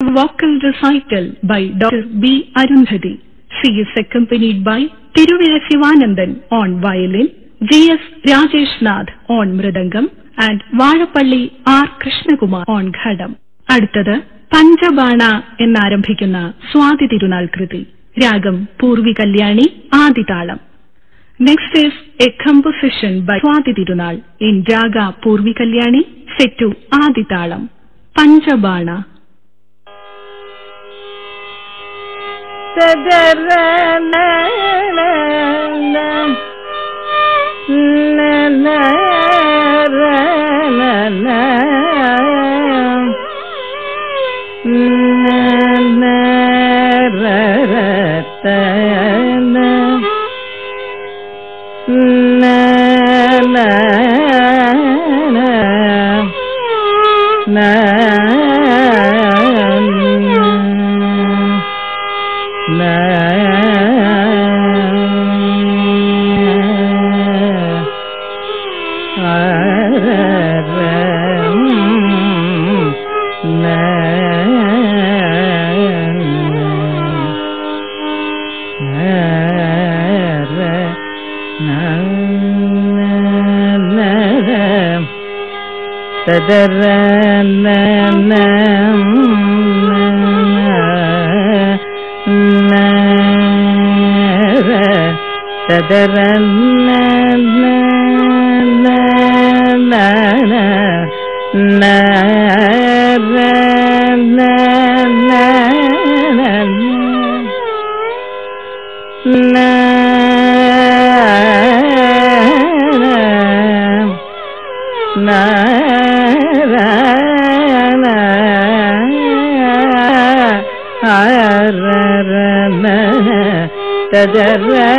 vocal by by B Arundhati C She is by by Sivanandan on on G S Rajesh Nath on mridangam and Vazhappally R Krishnakumar on ghatam അടുത്തത് പഞ്ചബാണ എന്നാരംഭിക്കുന്ന സ്വാതി തിരുനാൾ കൃതി ragam Poorvi Kalyani Adithalam. Next is a composition by Swathi Thirunal in raga Poorvi Kalyani set Adithalam. Panchabana Sadar Mm-hmm. തദരന്ന na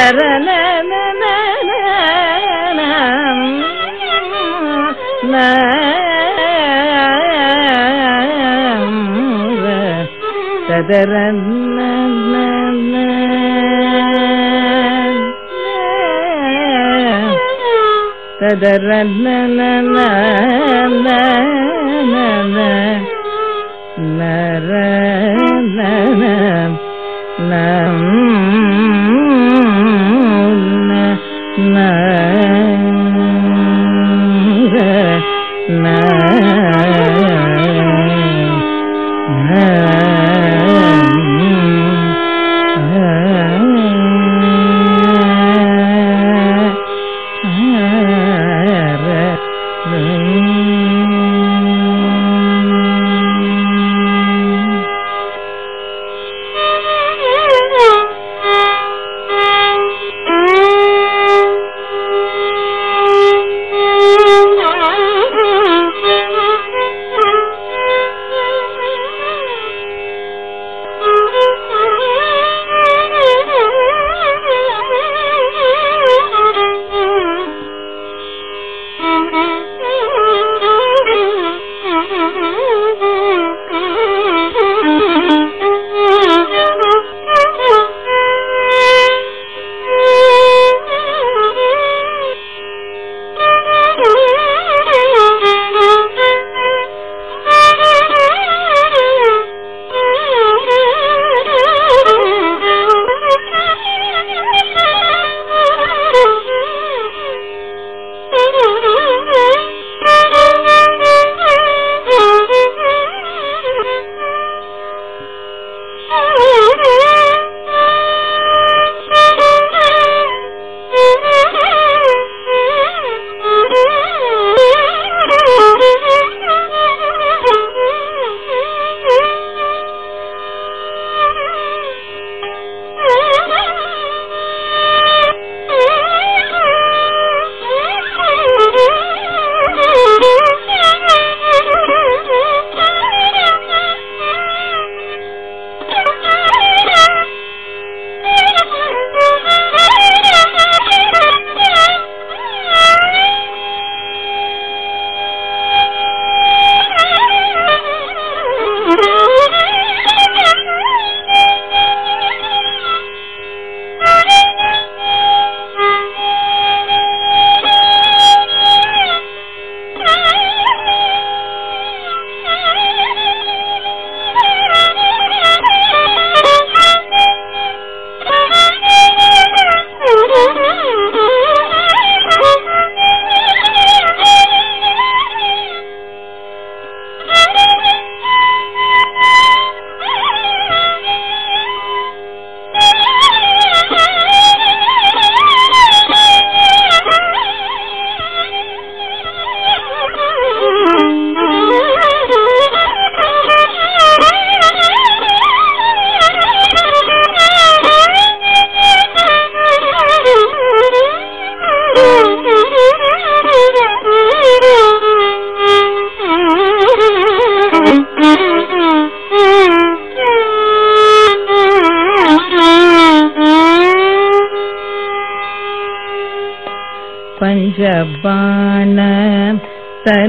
நர நம்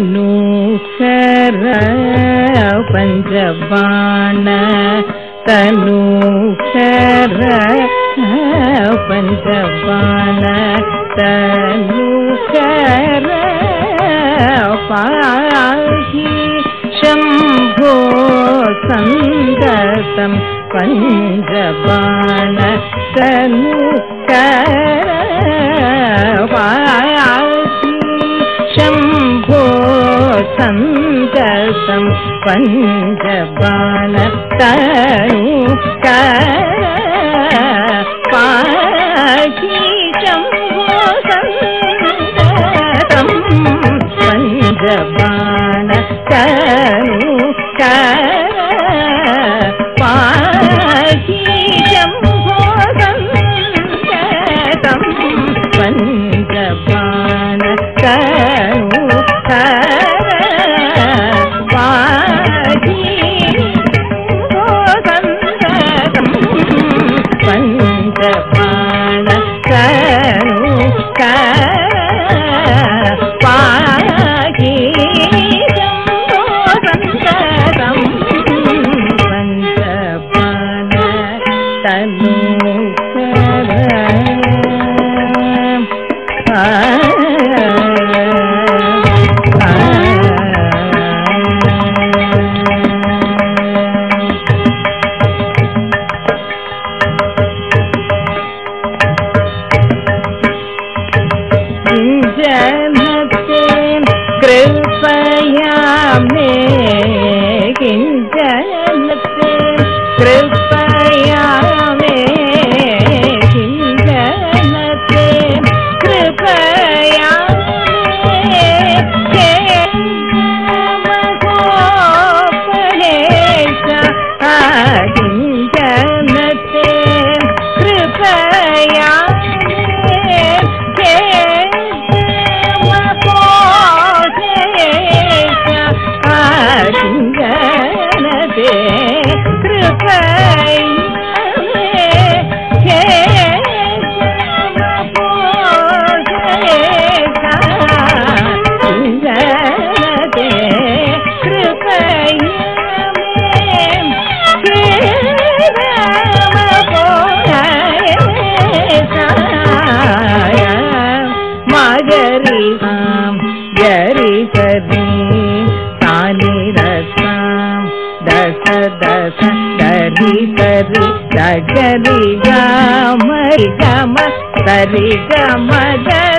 no पञ्च पालक గరి గ మరి గమ గ మ గ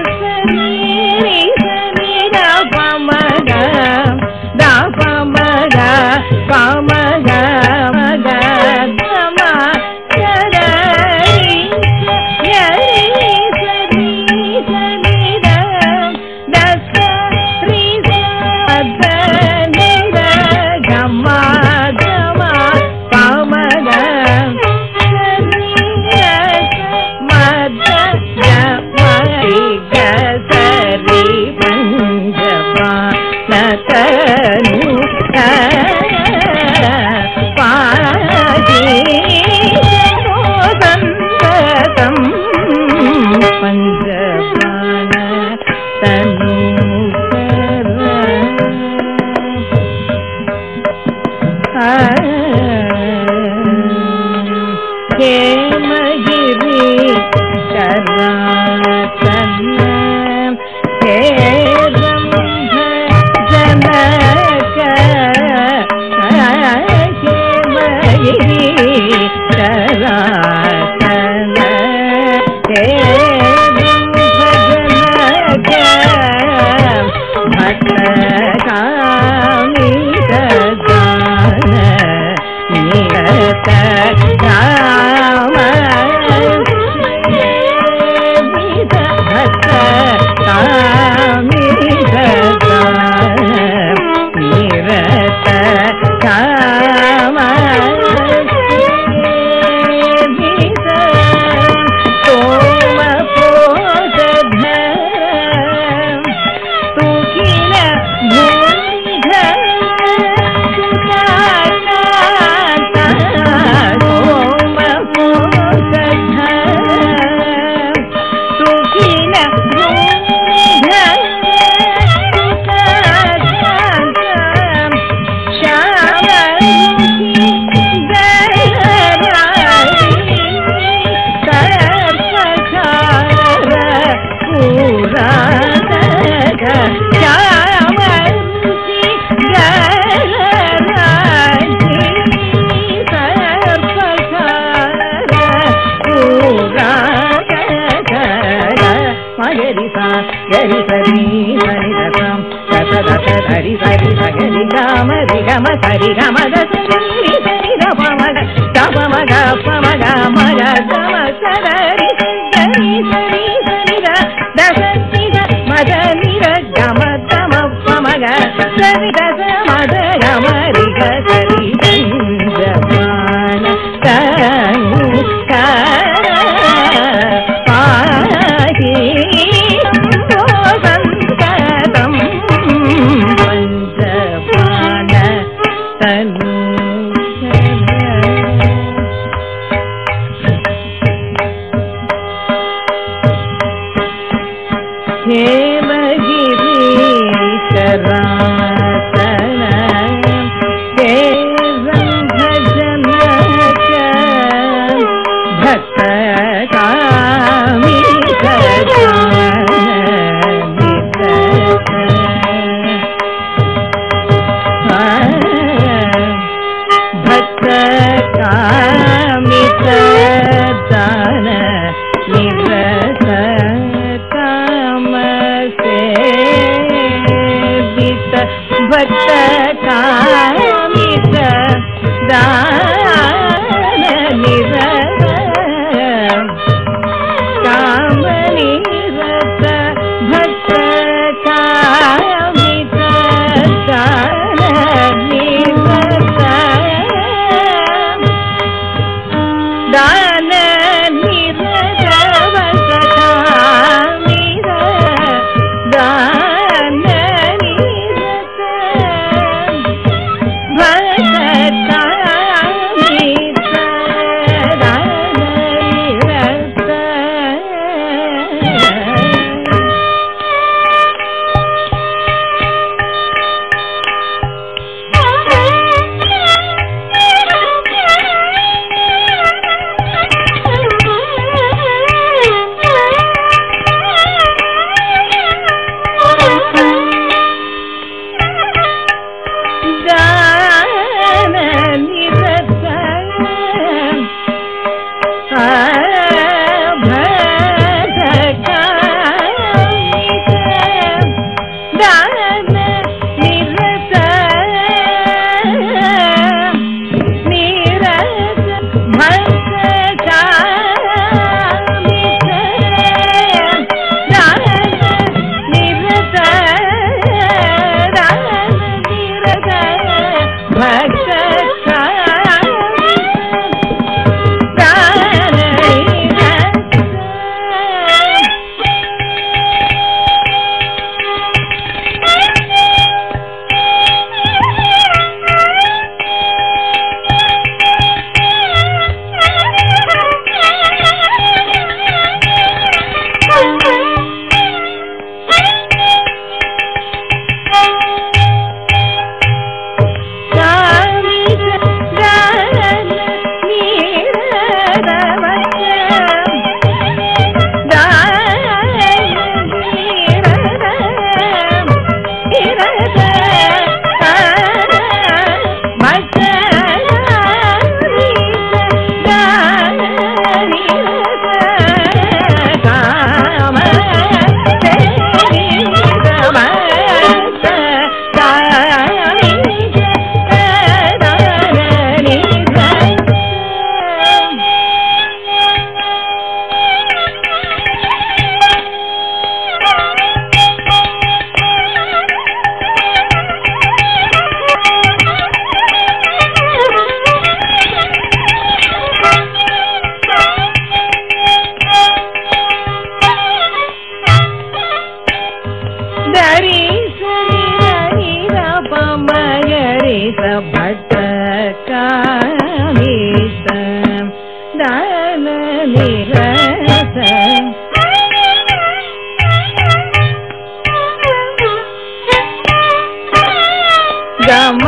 गम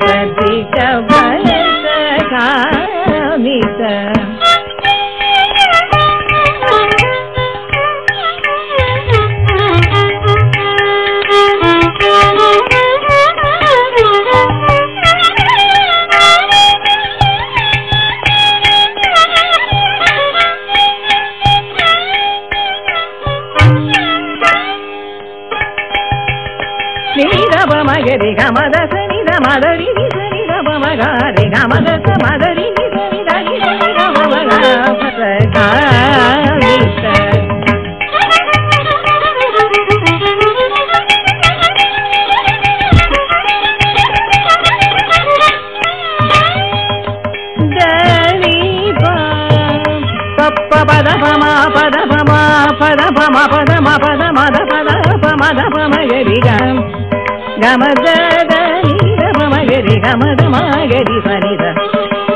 said గమగరి గమగ మగరి సరిద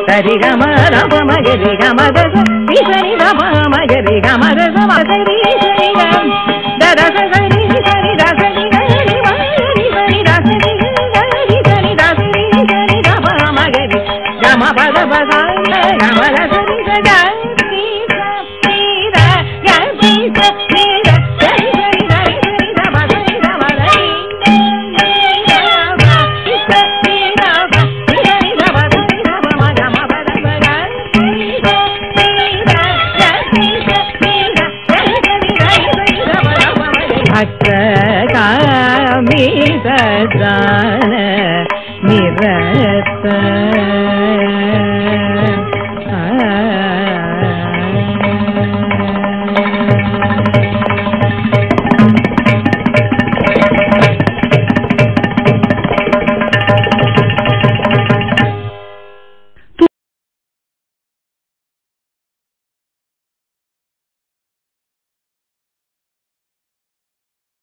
సరి గమ రమ మగరి గమగ సి సరి రమ మగరి గమగ సమగరి సరి గమ దరస సరి సరి రస గమ పద పద గమ